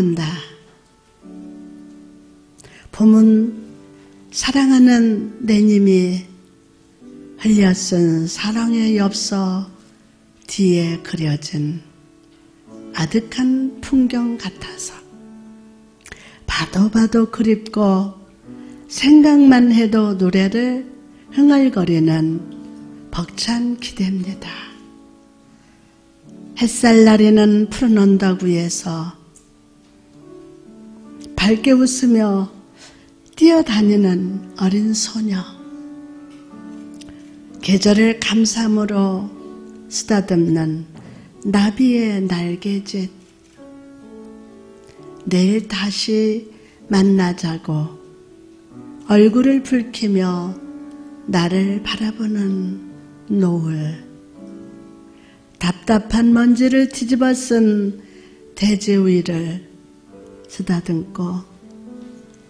다가온다. 봄은 사랑하는 내님이 흘려 쓴 사랑의 엽서 뒤에 그려진 아득한 풍경 같아서 봐도 봐도 그립고 생각만 해도 노래를 흥얼거리는 벅찬 기대입니다. 햇살 나리는 푸른 언덕 위에서 밝게 웃으며 뛰어다니는 어린 소녀. 계절을 감삼으로 쓰다듬는 나비의 날개짓. 내일 다시 만나자고 얼굴을 붉히며 나를 바라보는 노을. 답답한 먼지를 뒤집어 쓴 대지 위를 쓰다듬고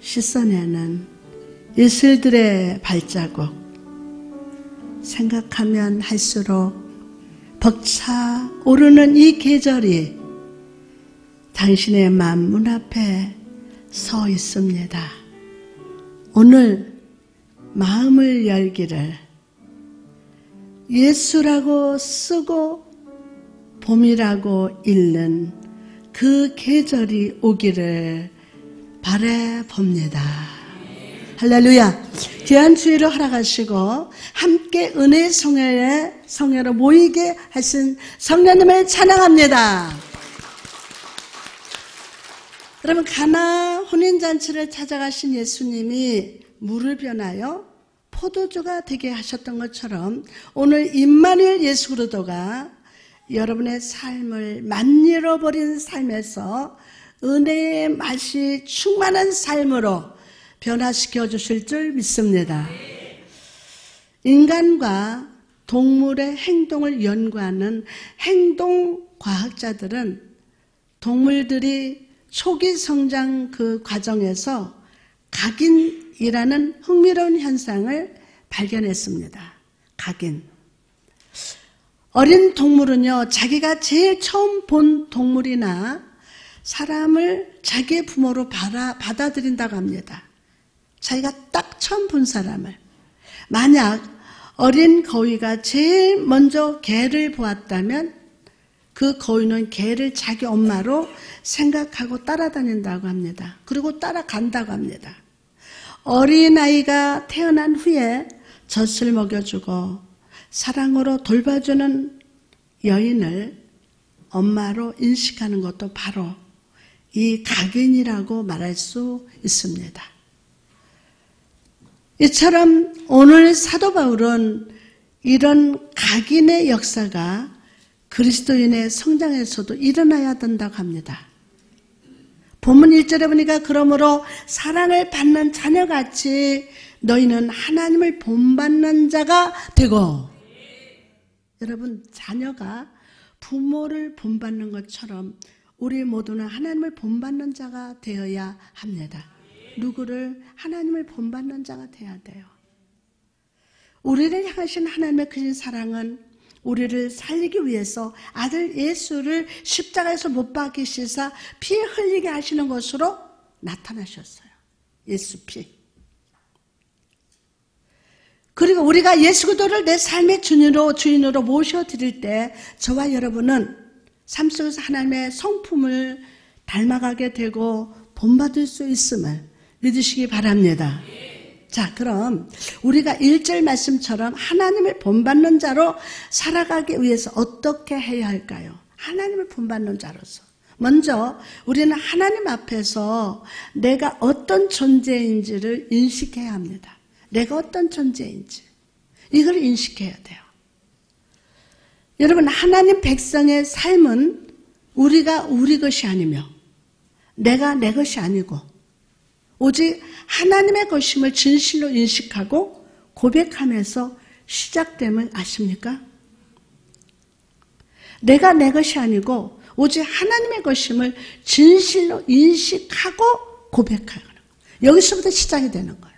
씻어내는 이슬들의 발자국. 생각하면 할수록 벅차 오르는 이 계절이 당신의 마음 문 앞에 서 있습니다. 오늘 마음을 열기를 예수라고 쓰고 봄이라고 읽는 그 계절이 오기를 바래 봅니다. 할렐루야. 귀한 주의를 허락하시고 함께 은혜 성회에 성회로 모이게 하신 성령님을 찬양합니다. 여러분 가나 혼인잔치를 찾아가신 예수님이 물을 변하여 포도주가 되게 하셨던 것처럼 오늘 임마누엘 예수 그리스도가 여러분의 삶을 만들어 버린 삶에서 은혜의 맛이 충만한 삶으로 변화시켜 주실 줄 믿습니다. 인간과 동물의 행동을 연구하는 행동 과학자들은 동물들이 초기 성장 그 과정에서 각인이라는 흥미로운 현상을 발견했습니다. 각인. 어린 동물은요, 자기가 제일 처음 본 동물이나 사람을 자기의 부모로 받아, 받아들인다고 합니다. 자기가 딱 처음 본 사람을. 만약 어린 거위가 제일 먼저 개를 보았다면 그 거위는 개를 자기 엄마로 생각하고 따라다닌다고 합니다. 그리고 따라간다고 합니다. 어린아이가 태어난 후에 젖을 먹여주고 사랑으로 돌봐주는 여인을 엄마로 인식하는 것도 바로 이 각인이라고 말할 수 있습니다. 이처럼 오늘 사도 바울은 이런 각인의 역사가 그리스도인의 성장에서도 일어나야 된다고 합니다. 본문 1절에 보니까 그러므로 사랑을 받는 자녀같이 너희는 하나님을 본받는 자가 되고 여러분 자녀가 부모를 본받는 것처럼 우리 모두는 하나님을 본받는 자가 되어야 합니다. 누구를 하나님을 본받는 자가 되어야 돼요. 우리를 향하신 하나님의 크신 사랑은 우리를 살리기 위해서 아들 예수를 십자가에서 못 박이시사 피 흘리게 하시는 것으로 나타나셨어요. 예수 피. 그리고 우리가 예수 그도를 내 삶의 주인으로 주인으로 모셔 드릴 때 저와 여러분은 삶 속에서 하나님의 성품을 닮아가게 되고 본받을 수 있음을 믿으시기 바랍니다. 자, 그럼 우리가 1절 말씀처럼 하나님을 본받는 자로 살아가기 위해서 어떻게 해야 할까요? 하나님을 본받는 자로서. 먼저 우리는 하나님 앞에서 내가 어떤 존재인지를 인식해야 합니다. 내가 어떤 존재인지. 이걸 인식해야 돼요. 여러분, 하나님 백성의 삶은 우리가 우리 것이 아니며 내가 내 것이 아니고 오직 하나님의 것임을 진실로 인식하고 고백하면서 시작됨을 아십니까? 내가 내 것이 아니고 오직 하나님의 것임을 진실로 인식하고 고백하는 거예요. 여기서부터 시작이 되는 거예요.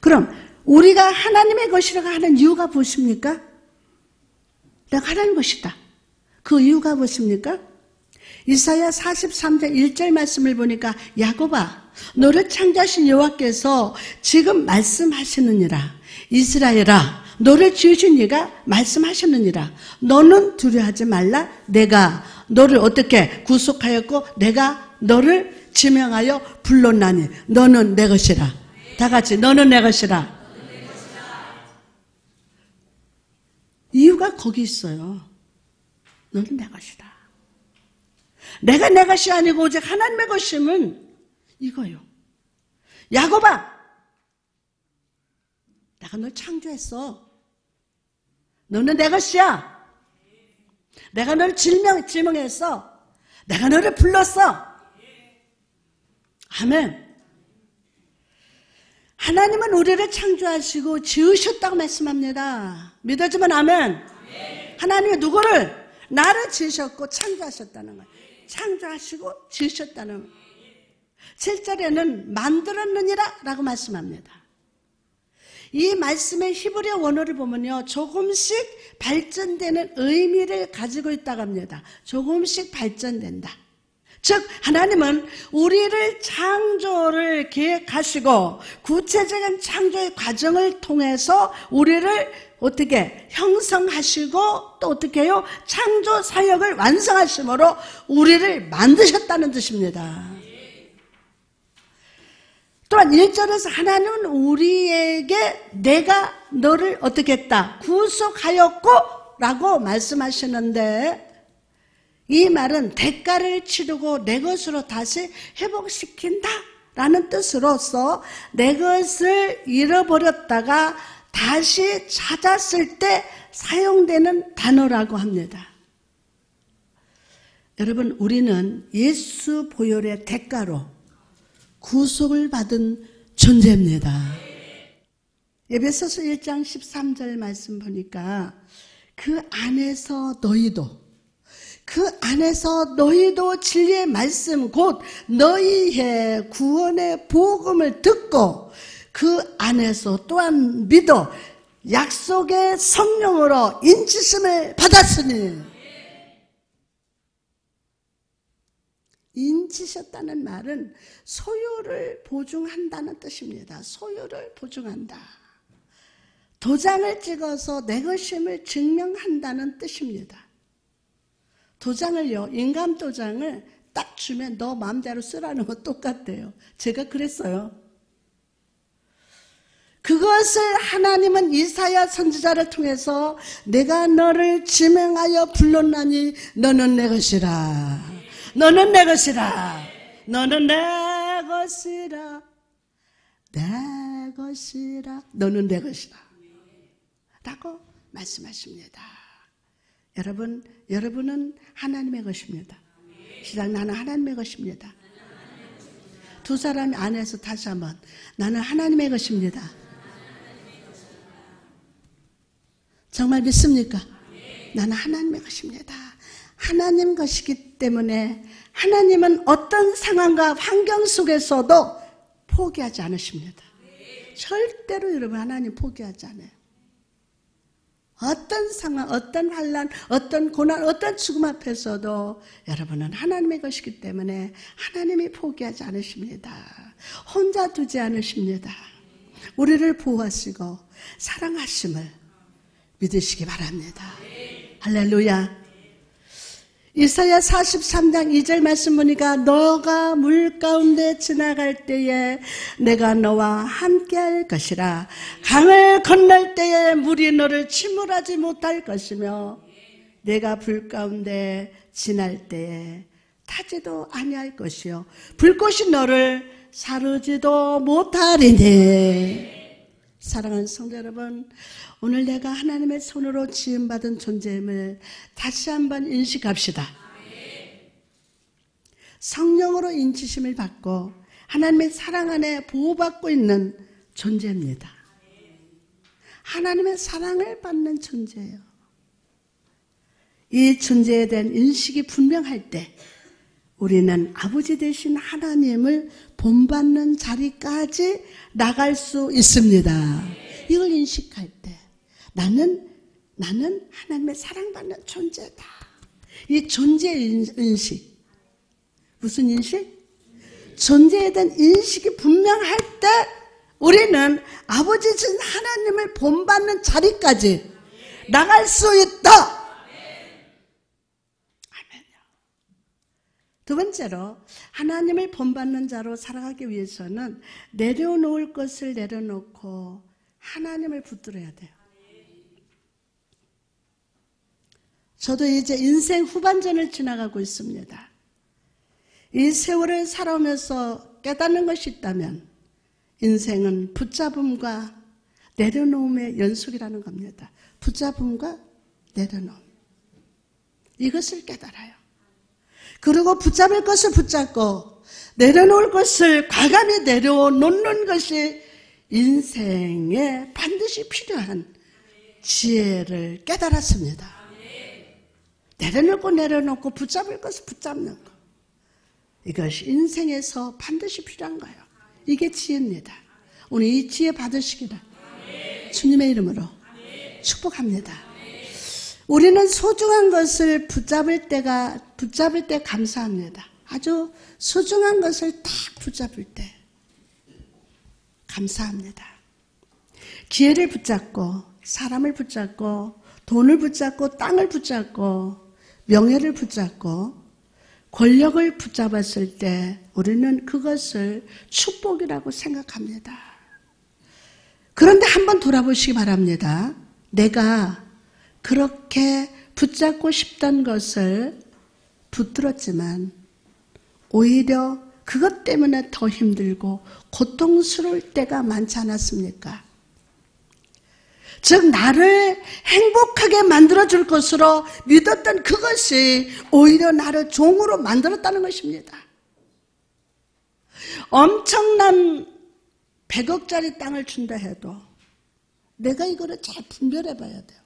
그럼 우리가 하나님의 것이라고 하는 이유가 무엇입니까? 내가 하나님 것이다. 그 이유가 무엇입니까? 이사야 43장 1절 말씀을 보니까 야곱아 너를 창조하신 여호와께서 지금 말씀하시느니라 이스라엘아 너를 지으신 이가 말씀하셨느니라 너는 두려워하지 말라 내가 너를 어떻게 구속하였고 내가 너를 지명하여 불렀나니 너는 내 것이라 다 같이 너는 내 것이라 이유가 거기 있어요 너는 내 것이다 내가 내 것이 아니고 오직 하나님의 것임은 이거요. 야곱아, 내가 널 창조했어. 너는 내 것이야. 내가 너를 질명, 질명했어. 내가 너를 불렀어. 아멘. 하나님은 우리를 창조하시고 지으셨다고 말씀합니다. 믿어지면 아멘. 하나님이 누구를? 나를 지으셨고 창조하셨다는 거예요. 창조하시고 지으셨다는 7절에는 만들었느니라 라고 말씀합니다. 이 말씀의 히브리어 원어를 보면요. 조금씩 발전되는 의미를 가지고 있다고 합니다. 조금씩 발전된다. 즉 하나님은 우리를 창조를 계획하시고 구체적인 창조의 과정을 통해서 우리를 어떻게 형성하시고 또 어떻게 해요? 창조 사역을 완성하심으로 우리를 만드셨다는 뜻입니다. 또한 1절에서 하나님은 우리에게 내가 너를 어떻게 했다? 구속하였고 라고 말씀하시는데 이 말은 대가를 치르고 내 것으로 다시 회복시킨다 라는 뜻으로서 내 것을 잃어버렸다가 다시 찾았을 때 사용되는 단어라고 합니다. 여러분, 우리는 예수 보혈의 대가로 구속을 받은 존재입니다. 에베소서 1장 13절 말씀 보니까 그 안에서 너희도 그 안에서 너희도 진리의 말씀 곧 너희의 구원의 복음을 듣고 그 안에서 또한 믿어 약속의 성령으로 인치심을 받았으니 인치셨다는 말은 소유를 보증한다는 뜻입니다. 소유를 보증한다. 도장을 찍어서 내 것임을 증명한다는 뜻입니다. 도장을요, 인감 도장을 딱 주면 너 마음대로 쓰라는 거 똑같대요. 제가 그랬어요. 그것을 하나님은 이사야 선지자를 통해서 내가 너를 지명하여 불렀나니 너는 내 것이라. 너는 내 것이라. 너는 내 것이라. 내 것이라. 너는 내 것이라. 라고 말씀하십니다. 여러분, 여러분은 하나님의 것입니다. 시작 나는 하나님의 것입니다. 두 사람이 안에서 다시 한번 나는 하나님의 것입니다. 정말 믿습니까? 나는 하나님의 것입니다. 하나님 것이기 때문에 하나님은 어떤 상황과 환경 속에서도 포기하지 않으십니다. 절대로 여러분 하나님 포기하지 않아요. 어떤 상황, 어떤 환란, 어떤 고난, 어떤 죽음 앞에서도 여러분은 하나님의 것이기 때문에 하나님이 포기하지 않으십니다. 혼자 두지 않으십니다. 우리를 보호하시고 사랑하심을 믿으시기 바랍니다. 할렐루야. 이사야 43장 2절 말씀 보니까 너가 물 가운데 지나갈 때에 내가 너와 함께 할 것이라. 강을 건널 때에 물이 너를 침몰하지 못할 것이며 내가 불 가운데 지날 때에 타지도 아니할 것이요. 불꽃이 너를 사르지도 못하리니 사랑하는 성도 여러분 오늘 내가 하나님의 손으로 지음받은 존재임을 다시 한번 인식합시다. 성령으로 인치심을 받고 하나님의 사랑 안에 보호받고 있는 존재입니다. 하나님의 사랑을 받는 존재예요. 이 존재에 대한 인식이 분명할 때 우리는 아버지 되신 하나님을 본받는 자리까지 나갈 수 있습니다. 이걸 인식할 때 나는 나는 하나님의 사랑받는 존재다. 이 존재 인식 무슨 인식? 존재에 대한 인식이 분명할 때 우리는 아버지신 하나님을 본받는 자리까지 나갈 수 있다. 아멘요. 두 번째로 하나님을 본받는 자로 살아가기 위해서는 내려놓을 것을 내려놓고 하나님을 붙들어야 돼요. 저도 이제 인생 후반전을 지나가고 있습니다. 이 세월을 살아오면서 깨닫는 것이 있다면 인생은 붙잡음과 내려놓음의 연속이라는 겁니다. 붙잡음과 내려놓음. 이것을 깨달아요. 그리고 붙잡을 것을 붙잡고 내려놓을 것을 과감히 내려놓는 것이 인생에 반드시 필요한 지혜를 깨달았습니다. 내려놓고 내려놓고 붙잡을 것을 붙잡는 것. 이것이 인생에서 반드시 필요한 거예요. 이게 지혜입니다. 오늘 이 지혜 받으시기를 주님의 이름으로 축복합니다. 우리는 소중한 것을 붙잡을 때가 붙잡을 때 감사합니다. 아주 소중한 것을 딱 붙잡을 때 감사합니다. 기회를 붙잡고 사람을 붙잡고 돈을 붙잡고 땅을 붙잡고 명예를 붙잡고 권력을 붙잡았을 때 우리는 그것을 축복이라고 생각합니다. 그런데 한번 돌아보시기 바랍니다. 내가 그렇게 붙잡고 싶던 것을 붙들었지만 오히려 그것 때문에 더 힘들고 고통스러울 때가 많지 않았습니까? 즉 나를 행복하게 만들어줄 것으로 믿었던 그것이 오히려 나를 종으로 만들었다는 것입니다. 엄청난 100억짜리 땅을 준다 해도 내가 이거를 잘 분별해 봐야 돼요.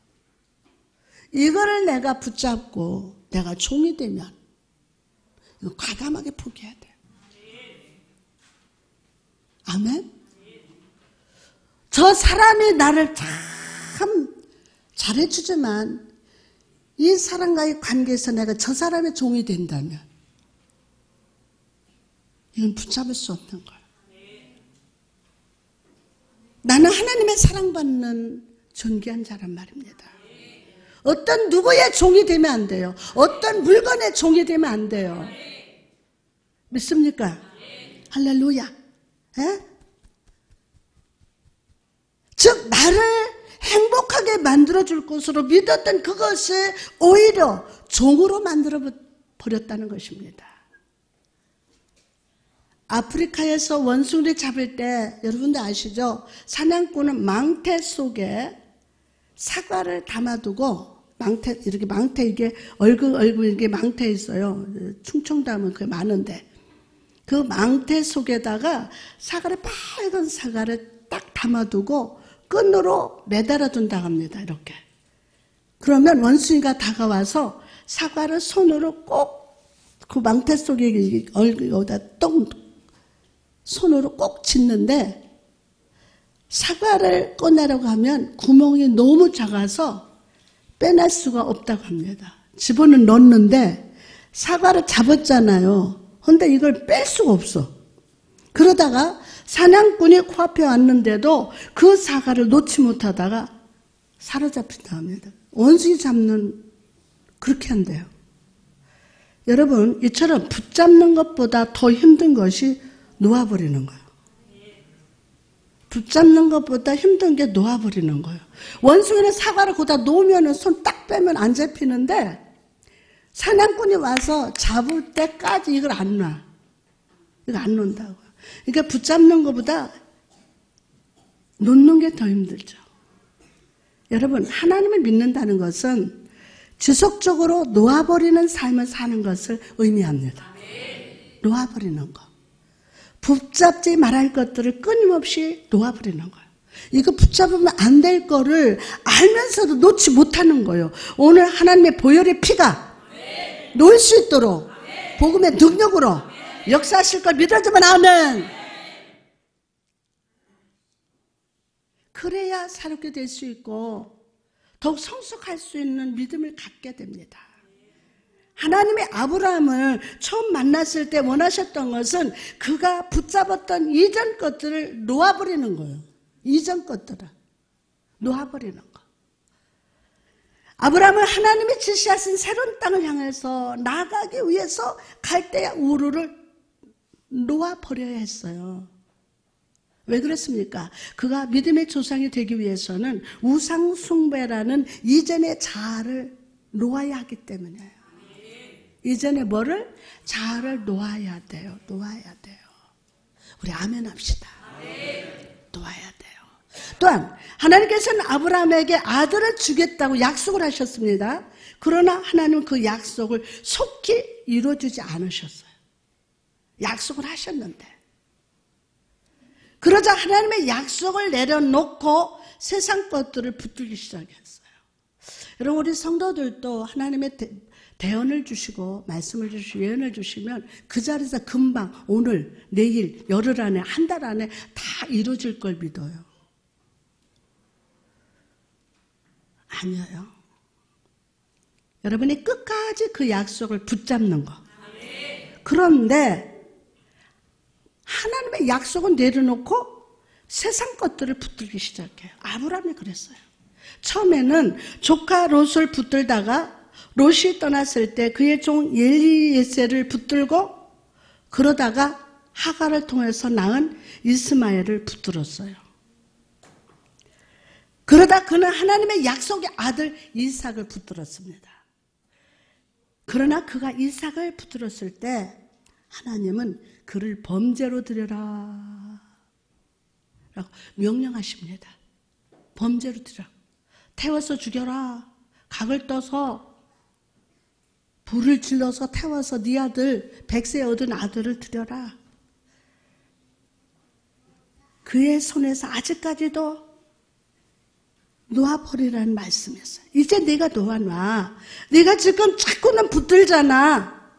이거를 내가 붙잡고 내가 종이 되면 과감하게 포기해야 돼요. 아멘? 저 사람이 나를 참 잘해주지만 이 사람과의 관계에서 내가 저 사람의 종이 된다면 이건 붙잡을 수 없는 거예요. 나는 하나님의 사랑받는 존귀한 자란 말입니다. 어떤 누구의 종이 되면 안 돼요. 어떤 물건의 종이 되면 안 돼요. 믿습니까? 할렐루야. 에? 즉 나를 행복하게 만들어줄 것으로 믿었던 그것을 오히려 종으로 만들어 버렸다는 것입니다. 아프리카에서 원숭이를 잡을 때 여러분들 아시죠? 사냥꾼은 망태 속에 사과를 담아두고 망태 이렇게 망태 이게 얼굴 얼굴 이게 망태 있어요. 충청도하면 그게 많은데 그 망태 속에다가 사과를 빨간 사과를 딱 담아두고 끈으로 매달아 둔다고 합니다. 이렇게. 그러면 원숭이가 다가와서 사과를 손으로 꼭 그 망태 속에 얼굴에다 똥 손으로 꼭 짚는데 사과를 꺼내려고 하면 구멍이 너무 작아서 빼낼 수가 없다고 합니다. 집어는 넣는데 사과를 잡았잖아요. 근데 이걸 뺄 수가 없어. 그러다가 사냥꾼이 코앞에 왔는데도 그 사과를 놓지 못하다가 사로잡힌다 합니다. 원숭이 잡는 그렇게 한대요. 여러분 이처럼 붙잡는 것보다 더 힘든 것이 놓아버리는 거예요. 붙잡는 것보다 힘든 게 놓아버리는 거예요. 원숭이는 사과를 거기다 놓으면 손 딱 빼면 안 잡히는데 사냥꾼이 와서 잡을 때까지 이걸 안 놔. 이거 안 놓는다고. 그러니까 붙잡는 것보다 놓는 게 더 힘들죠. 여러분, 하나님을 믿는다는 것은 지속적으로 놓아버리는 삶을 사는 것을 의미합니다. 놓아버리는 것. 붙잡지 말할 것들을 끊임없이 놓아버리는 거예요. 이거 붙잡으면 안 될 거를 알면서도 놓지 못하는 거예요. 오늘 하나님의 보혈의 피가 놓을 수 있도록 복음의 능력으로 역사하실 걸 믿어주면 아멘. 그래야 사롭게 될 수 있고 더욱 성숙할 수 있는 믿음을 갖게 됩니다. 하나님의 아브라함을 처음 만났을 때 원하셨던 것은 그가 붙잡았던 이전 것들을 놓아버리는 거예요. 이전 것들을 놓아버리는 거. 아브라함은 하나님이 지시하신 새로운 땅을 향해서 나가기 위해서 갈대아 우르를 놓아버려야 했어요. 왜 그랬습니까? 그가 믿음의 조상이 되기 위해서는 우상숭배라는 이전의 자아를 놓아야 하기 때문이에요. 이전에 뭐를? 자아를 놓아야 돼요. 놓아야 돼요. 우리 아멘 합시다. 놓아야 돼요. 또한 하나님께서는 아브라함에게 아들을 주겠다고 약속을 하셨습니다. 그러나 하나님은 그 약속을 속히 이루어주지 않으셨어요. 약속을 하셨는데. 그러자 하나님의 약속을 내려놓고 세상 것들을 붙들기 시작했어요. 여러분 우리 성도들도 하나님의 대언을 주시고 말씀을 주시고 예언을 주시면 그 자리에서 금방 오늘 내일 열흘 안에 한 달 안에 다 이루어질 걸 믿어요. 아니에요. 여러분이 끝까지 그 약속을 붙잡는 거. 그런데 하나님의 약속은 내려놓고 세상 것들을 붙들기 시작해요. 아브라함이 그랬어요. 처음에는 조카 롯을 붙들다가 롯이 떠났을 때 그의 종 엘리에셀을 붙들고 그러다가 하가를 통해서 낳은 이스마엘을 붙들었어요. 그러다 그는 하나님의 약속의 아들 이삭을 붙들었습니다. 그러나 그가 이삭을 붙들었을 때 하나님은 그를 범죄로 들여라 라고 명령하십니다. 범죄로 들여 태워서 죽여라. 각을 떠서 불을 질러서 태워서 네 아들 백세 얻은 아들을 드려라. 그의 손에서 아직까지도 놓아버리라는 말씀이었어요. 이제 내가 놓아놔. 내가 지금 자꾸는 붙들잖아.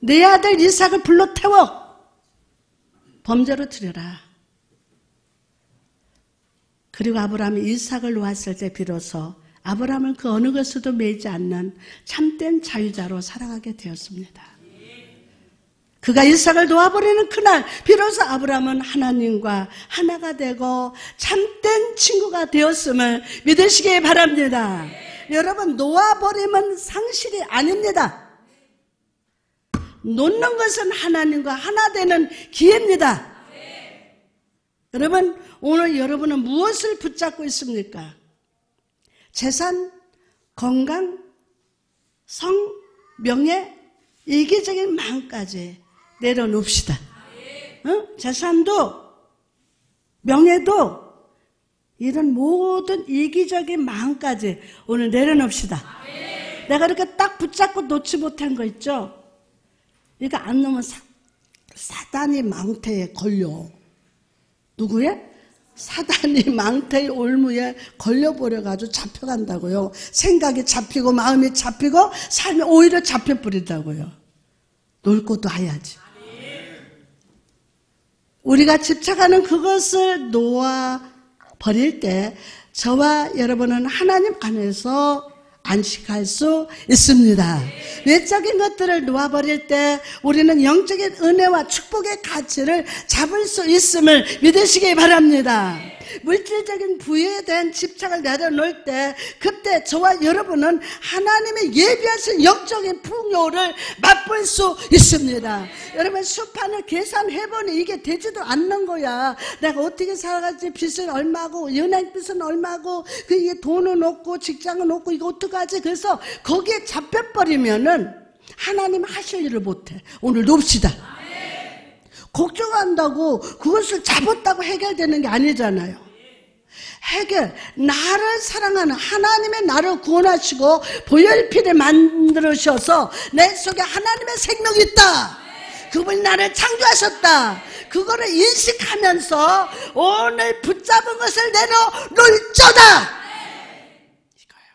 내 아들 이삭을 불러 태워. 범죄로 드려라. 그리고 아브라함이 이삭을 놓았을 때 비로소 아브라함은 그 어느 것에도 매지 않는 참된 자유자로 살아가게 되었습니다. 그가 이삭을 놓아버리는 그날 비로소 아브라함은 하나님과 하나가 되고 참된 친구가 되었음을 믿으시기 바랍니다. 여러분 놓아버리면 상실이 아닙니다. 놓는 것은 하나님과 하나 되는 기회입니다. 여러분 오늘 여러분은 무엇을 붙잡고 있습니까? 재산, 건강, 성, 명예, 이기적인 마음까지 내려놓읍시다. 어? 재산도, 명예도, 이런 모든 이기적인 마음까지 오늘 내려놓읍시다. 내가 이렇게 딱 붙잡고 놓지 못한 거 있죠? 이거 안 놓으면 사, 사단이 망태에 걸려. 누구의? 사단이 망태의 올무에 걸려버려가지고 잡혀간다고요. 생각이 잡히고 마음이 잡히고 삶이 오히려 잡혀버린다고요. 놀 것도 해야지. 우리가 집착하는 그것을 놓아 버릴 때 저와 여러분은 하나님 안에서 안식할 수 있습니다. 외적인 것들을 놓아버릴 때 우리는 영적인 은혜와 축복의 가치를 잡을 수 있음을 믿으시기 바랍니다. 물질적인 부여에 대한 집착을 내려놓을 때 그때 저와 여러분은 하나님의 예비하신 영적인 풍요를 맛볼 수 있습니다. 여러분 수판을 계산해보니 이게 되지도 않는 거야. 내가 어떻게 살아가지 빚은 얼마고 연행 빚은 얼마고 그 이게 돈은 없고 직장은 없고 이거 어떡하지? 그래서 거기에 잡혀버리면은 하나님 하실 일을 못해. 오늘 놉시다. 걱정한다고 그것을 잡았다고 해결되는 게 아니잖아요. 해결, 나를 사랑하는 하나님의 나를 구원하시고 보혈피를 만들으셔서 내 속에 하나님의 생명이 있다. 그분이 나를 창조하셨다. 그거를 인식하면서 오늘 붙잡은 것을 내려놓을저다. 이거예요.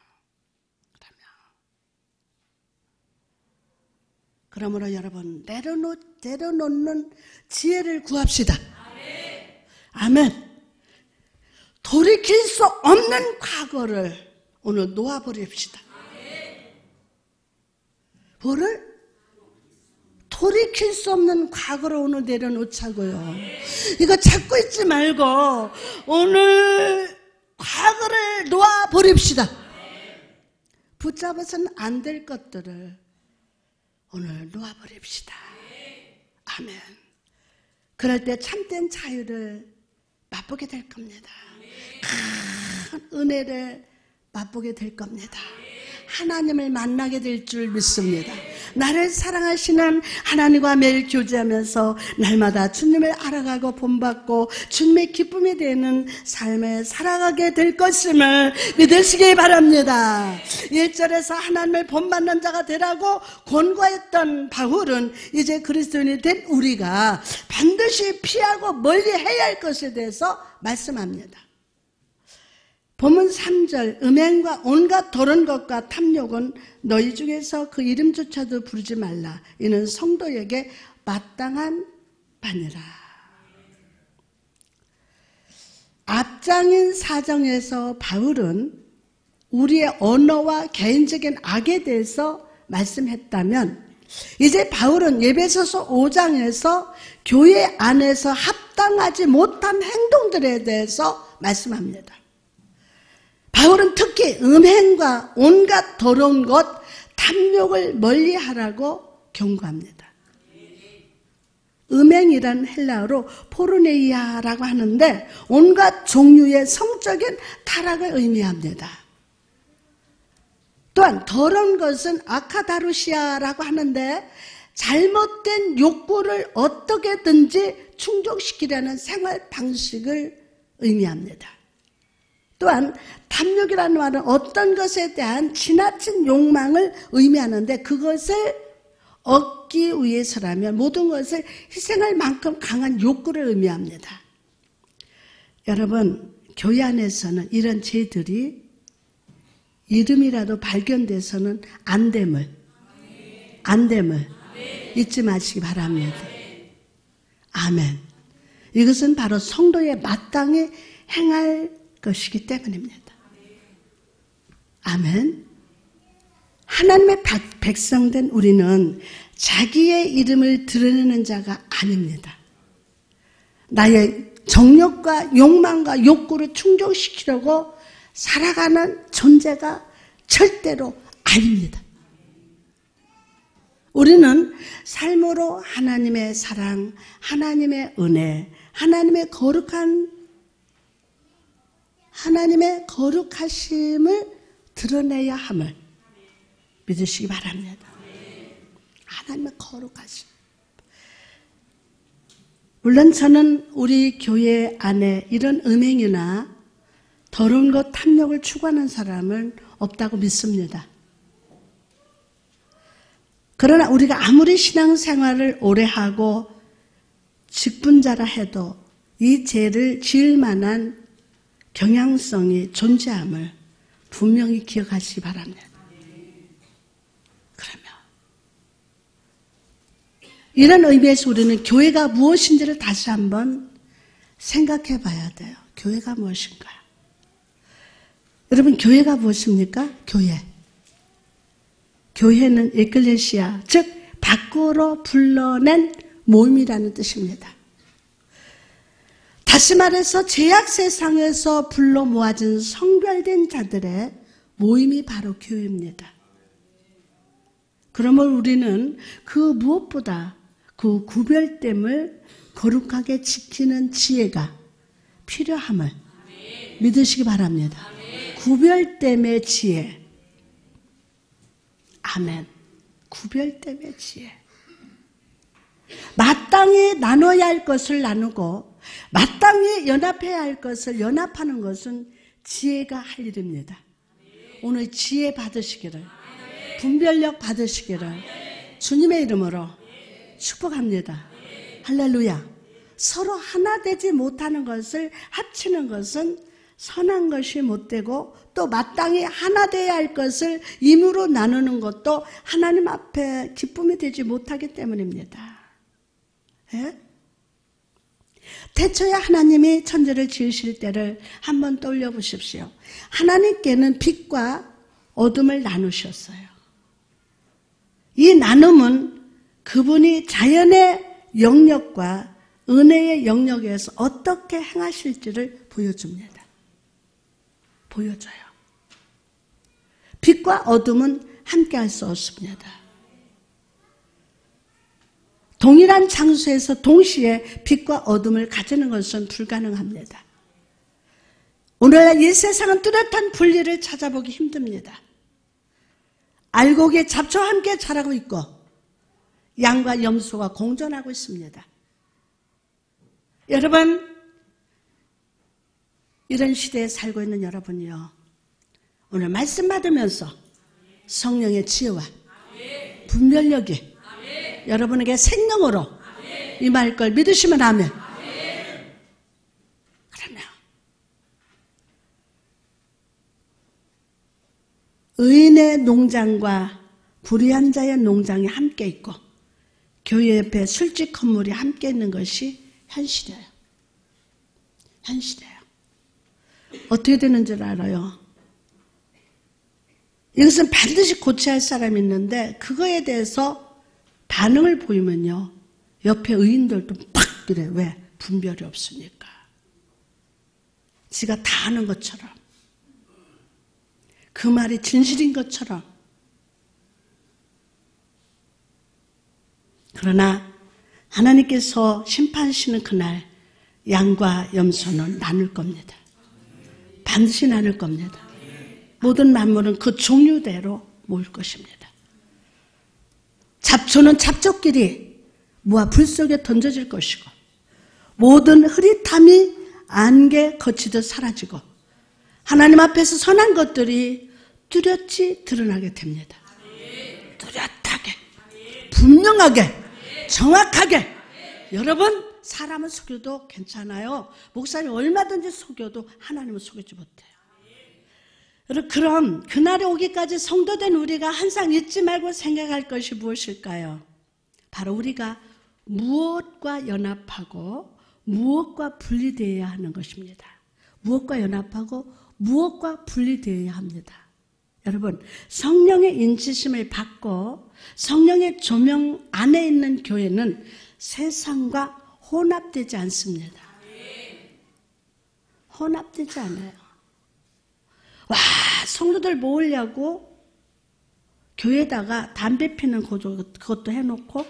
그러므로 여러분 내려놓, 내려놓는 지혜를 구합시다. 아멘. 돌이킬 수 없는 과거를 오늘 놓아버립시다. 뭐를? 돌이킬 수 없는 과거로 오늘 내려놓자고요. 이거 찾고 있지 말고 오늘 과거를 놓아버립시다. 붙잡아서는 안 될 것들을 오늘 놓아버립시다. 아멘. 그럴 때 참된 자유를 맛보게 될 겁니다. 큰 은혜를 맛보게 될 겁니다. 하나님을 만나게 될 줄 믿습니다. 나를 사랑하시는 하나님과 매일 교제하면서 날마다 주님을 알아가고 본받고 주님의 기쁨이 되는 삶을 살아가게 될 것임을 믿으시기 바랍니다. 1절에서 하나님을 본받는 자가 되라고 권고했던 바울은 이제 그리스도인이 된 우리가 반드시 피하고 멀리 해야 할 것에 대해서 말씀합니다. 본문 3절 음행과 온갖 더러운 것과 탐욕은 너희 중에서 그 이름조차도 부르지 말라. 이는 성도에게 마땅한 바니라. 앞장인 사정에서 바울은 우리의 언어와 개인적인 악에 대해서 말씀했다면 이제 바울은 예배소서 5장에서 교회 안에서 합당하지 못한 행동들에 대해서 말씀합니다. 바울은 특히 음행과 온갖 더러운 것, 탐욕을 멀리 하라고 경고합니다. 음행이란 헬라어로 포르네이아라고 하는데 온갖 종류의 성적인 타락을 의미합니다. 또한 더러운 것은 아카다루시아라고 하는데 잘못된 욕구를 어떻게든지 충족시키려는 생활 방식을 의미합니다. 또한 탐욕이라는 말은 어떤 것에 대한 지나친 욕망을 의미하는데 그것을 얻기 위해서라면 모든 것을 희생할 만큼 강한 욕구를 의미합니다. 여러분, 교회 안에서는 이런 죄들이 이름이라도 발견돼서는 안 됨을, 안 됨을 잊지 마시기 바랍니다. 아멘. 이것은 바로 성도의 마땅히 행할 것이기 때문입니다. 아멘. 하나님의 백성된 우리는 자기의 이름을 드러내는 자가 아닙니다. 나의 정력과 욕망과 욕구를 충족시키려고 살아가는 존재가 절대로 아닙니다. 우리는 삶으로 하나님의 사랑, 하나님의 은혜, 하나님의 거룩한 하나님의 거룩하심을 드러내야 함을 믿으시기 바랍니다. 하나님의 거룩하심. 물론 저는 우리 교회 안에 이런 음행이나 더러운 것 탐욕을 추구하는 사람은 없다고 믿습니다. 그러나 우리가 아무리 신앙생활을 오래 하고 직분자라 해도 이 죄를 지을 만한 경향성이 존재함을 분명히 기억하시기 바랍니다. 그러면 이런 의미에서 우리는 교회가 무엇인지를 다시 한번 생각해 봐야 돼요. 교회가 무엇인가? 여러분 교회가 무엇입니까? 교회. 교회는 에클레시아, 즉 밖으로 불러낸 모임이라는 뜻입니다. 다시 말해서 제약 세상에서 불러 모아진 성별된 자들의 모임이 바로 교회입니다. 그러면 우리는 그 무엇보다 그 구별됨을 거룩하게 지키는 지혜가 필요함을 믿으시기 바랍니다. 구별됨의 지혜. 아멘. 구별됨의 지혜. 마땅히 나눠야 할 것을 나누고 마땅히 연합해야 할 것을 연합하는 것은 지혜가 할 일입니다. 오늘 지혜 받으시기를, 분별력 받으시기를 주님의 이름으로 축복합니다. 할렐루야. 서로 하나 되지 못하는 것을 합치는 것은 선한 것이 못되고 또 마땅히 하나 되어야 할 것을 임으로 나누는 것도 하나님 앞에 기쁨이 되지 못하기 때문입니다. 예? 대초에 하나님이 천지를 지으실 때를 한번 떠올려 보십시오. 하나님께는 빛과 어둠을 나누셨어요. 이 나눔은 그분이 자연의 영역과 은혜의 영역에서 어떻게 행하실지를 보여줍니다. 보여줘요. 빛과 어둠은 함께 할 수 없습니다. 동일한 장소에서 동시에 빛과 어둠을 가지는 것은 불가능합니다. 오늘날 이 세상은 뚜렷한 분리를 찾아보기 힘듭니다. 알곡의 잡초와 함께 자라고 있고 양과 염소가 공존하고 있습니다. 여러분 이런 시대에 살고 있는 여러분이요. 오늘 말씀 받으면서 성령의 지혜와 분별력이 여러분에게 생명으로 임할 걸 믿으시면 하면 그러면 의인의 농장과 불의한 자의 농장이 함께 있고 교회 옆에 술집 건물이 함께 있는 것이 현실이에요. 현실이에요. 어떻게 되는 줄 알아요? 이것은 반드시 고쳐야 할 사람이 있는데 그거에 대해서 반응을 보이면요. 옆에 의인들도 팍 그래. 왜? 분별이 없으니까. 지가 다 아는 것처럼. 그 말이 진실인 것처럼. 그러나 하나님께서 심판하시는 그날 양과 염소는 나눌 겁니다. 반드시 나눌 겁니다. 모든 만물은 그 종류대로 모일 것입니다. 잡초는 잡초끼리 무화 불 속에 던져질 것이고 모든 흐릿함이 안개 거치듯 사라지고 하나님 앞에서 선한 것들이 뚜렷이 드러나게 됩니다. 뚜렷하게, 분명하게, 정확하게. 여러분, 사람은 속여도 괜찮아요. 목사님 얼마든지 속여도 하나님은 속이지 못해요. 그럼 그날에 오기까지 성도된 우리가 항상 잊지 말고 생각할 것이 무엇일까요? 바로 우리가 무엇과 연합하고 무엇과 분리되어야 하는 것입니다. 무엇과 연합하고 무엇과 분리되어야 합니다. 여러분, 성령의 인치심을 받고 성령의 조명 안에 있는 교회는 세상과 혼합되지 않습니다. 혼합되지 않아요. 와, 성도들 모으려고 교회에다가 담배 피는 그것도 해놓고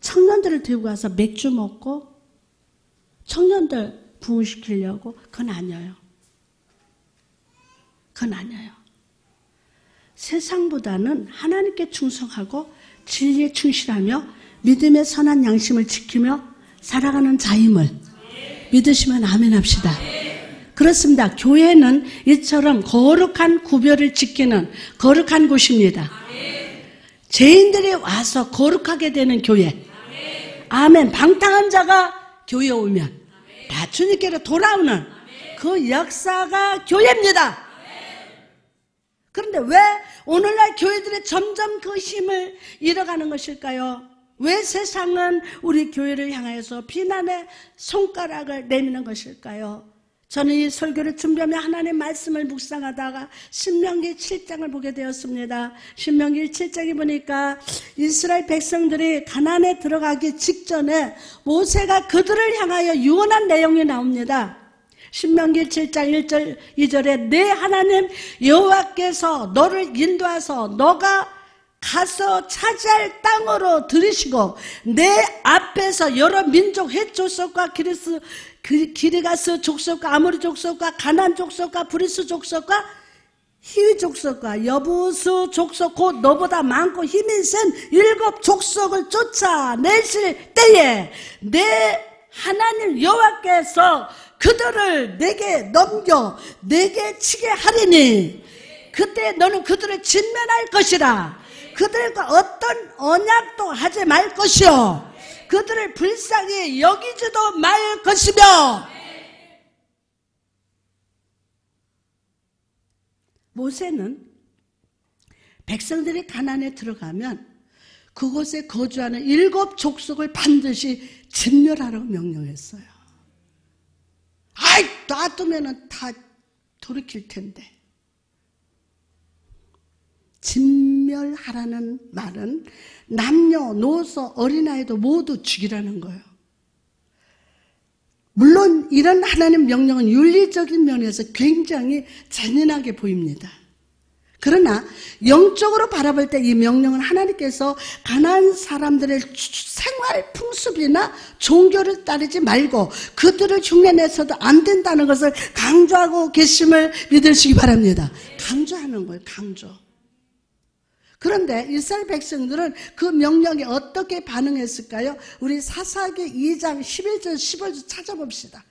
청년들을 들고 가서 맥주 먹고 청년들 부흥시키려고 그건 아니에요. 그건 아니에요. 세상보다는 하나님께 충성하고 진리에 충실하며 믿음의 선한 양심을 지키며 살아가는 자임을 믿으시면 아멘 합시다. 그렇습니다. 교회는 이처럼 거룩한 구별을 지키는 거룩한 곳입니다. 죄인들이 와서 거룩하게 되는 교회. 아멘. 방탕한 자가 교회에 오면 다 주님께로 돌아오는 그 역사가 교회입니다. 그런데 왜 오늘날 교회들이 점점 그 힘을 잃어가는 것일까요? 왜 세상은 우리 교회를 향해서 비난의 손가락을 내미는 것일까요? 저는 이 설교를 준비하며 하나님의 말씀을 묵상하다가 신명기 7장을 보게 되었습니다. 신명기 7장에 보니까 이스라엘 백성들이 가난에 들어가기 직전에 모세가 그들을 향하여 유언한 내용이 나옵니다. 신명기 7장 1절 2절에 내 하나님 여호와께서 너를 인도하서 너가 가서 차지할 땅으로 들이시고 내 앞에서 여러 민족 헷 족속과 기리스 기르가스 족속과 아모리 족속과 가난 족속과 브리스 족속과 히위 족속과 여부스 족속 곧 너보다 많고 힘이 센 일곱 족속을 쫓아내실 때에 내 하나님 여호와께서 그들을 내게 넘겨 내게 치게 하리니 그때 너는 그들을 진멸할 것이라 그들과 어떤 언약도 하지 말 것이요. 그들을 불쌍히 여기지도 말 것이며 모세는 백성들이 가난에 들어가면 그곳에 거주하는 일곱 족속을 반드시 진멸하라고 명령했어요. 아이, 놔두면 다 돌이킬 텐데. 진멸 소멸하라는 말은 남녀, 노소, 어린아이도 모두 죽이라는 거예요. 물론 이런 하나님 명령은 윤리적인 면에서 굉장히 잔인하게 보입니다. 그러나 영적으로 바라볼 때 이 명령은 하나님께서 가난한 사람들의 생활 풍습이나 종교를 따르지 말고 그들을 흉내내서도 안 된다는 것을 강조하고 계심을 믿으시기 바랍니다. 강조하는 거예요. 강조. 그런데 이스라엘 백성들은 그 명령에 어떻게 반응했을까요? 우리 사사기 2장 11절 15절 찾아봅시다.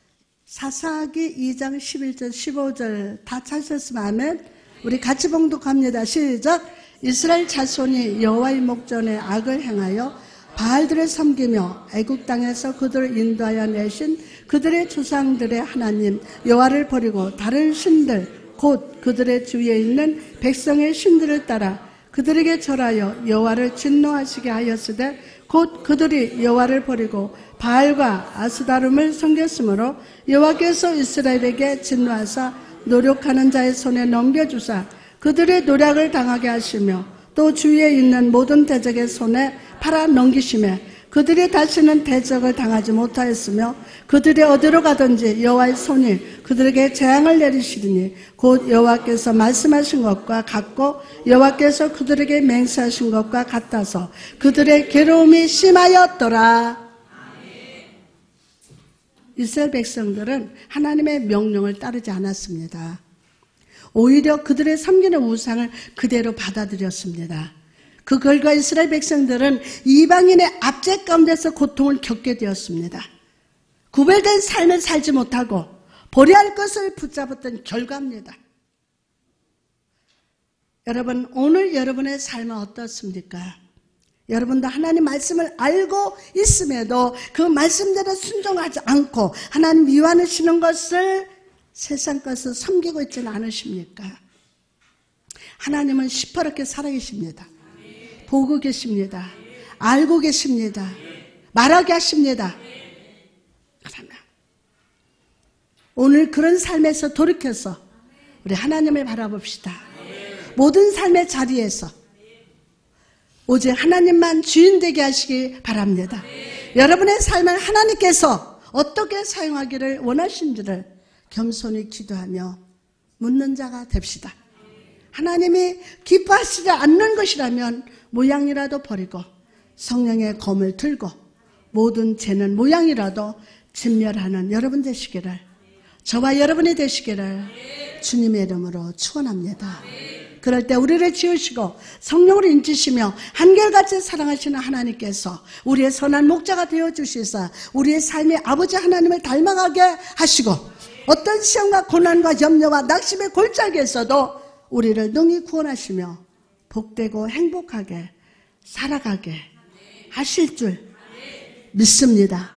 사사기 2장 11절 15절 다 찾으셨으면 아멘. 우리 같이 봉독합니다. 시작. 이스라엘 자손이 여호와의 목전에 악을 행하여 바알들을 섬기며 애국 땅에서 그들을 인도하여 내신 그들의 조상들의 하나님 여호와를 버리고 다른 신들 곧 그들의 주위에 있는 백성의 신들을 따라 그들에게 절하여 여호와를 진노하시게 하였으되 곧 그들이 여호와를 버리고 바알과 아스다름을 섬겼으므로 여호와께서 이스라엘에게 진노하사 노력하는 자의 손에 넘겨주사 그들의 노력을 당하게 하시며 또 주위에 있는 모든 대적의 손에 팔아 넘기시매 그들이 다시는 대적을 당하지 못하였으며 그들이 어디로 가든지 여호와의 손이 그들에게 재앙을 내리시리니 곧 여호와께서 말씀하신 것과 같고 여호와께서 그들에게 맹세하신 것과 같아서 그들의 괴로움이 심하였더라. 이스라엘 백성들은 하나님의 명령을 따르지 않았습니다. 오히려 그들의 섬기는 우상을 그대로 받아들였습니다. 그 결과 이스라엘 백성들은 이방인의 압제 가운데서 고통을 겪게 되었습니다. 구별된 삶을 살지 못하고 버려야 것을 붙잡았던 결과입니다. 여러분, 오늘 여러분의 삶은 어떻습니까? 여러분도 하나님 말씀을 알고 있음에도 그 말씀대로 순종하지 않고 하나님 미워하시는 것을 세상 것을 섬기고 있지는 않으십니까? 하나님은 시퍼렇게 살아계십니다. 보고 계십니다. 알고 계십니다. 말하게 하십니다. 그러나 오늘 그런 삶에서 돌이켜서 우리 하나님을 바라봅시다. 모든 삶의 자리에서 오직 하나님만 주인 되게 하시기 바랍니다. 여러분의 삶을 하나님께서 어떻게 사용하기를 원하신지를 겸손히 기도하며 묻는 자가 됩시다. 하나님이 기뻐하시지 않는 것이라면 모양이라도 버리고 성령의 검을 들고 모든 죄는 모양이라도 진멸하는 여러분 되시기를 저와 여러분이 되시기를 주님의 이름으로 축원합니다. 그럴 때 우리를 지으시고 성령으로 인치시며 한결같이 사랑하시는 하나님께서 우리의 선한 목자가 되어 주시사 우리의 삶의 아버지 하나님을 닮아가게 하시고 어떤 시험과 고난과 염려와 낙심의 골짜기에서도 우리를 능히 구원하시며 복되고 행복하게 살아가게 하실 줄 믿습니다.